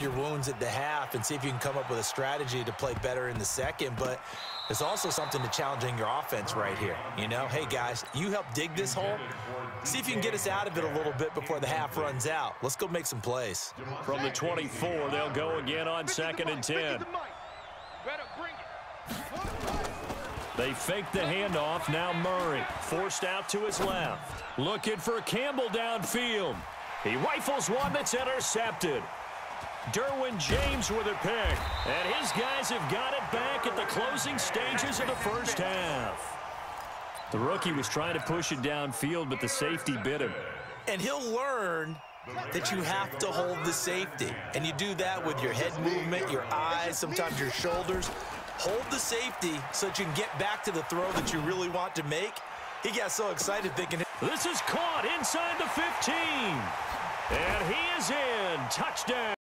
lick your wounds at the half and see if you can come up with a strategy to play better in the second. But it's also something to challenging your offense right here. You know, hey, guys, you help dig this hole. See if you can get us out of it a little bit before the half runs out. Let's go make some plays. From the 24, they'll go again on second and 10. They fake the handoff. Now Murray forced out to his left. Looking for Campbell downfield. He rifles one that's intercepted. Derwin James with a pick. And his guys have got it back at the closing stages of the first half. The rookie was trying to push it downfield, but the safety bit him. And he'll learn that you have to hold the safety. And you do that with your head movement, your eyes, sometimes your shoulders. Hold the safety so that you can get back to the throw that you really want to make. He got so excited thinking... This is caught inside the 15. And he is in. Touchdown.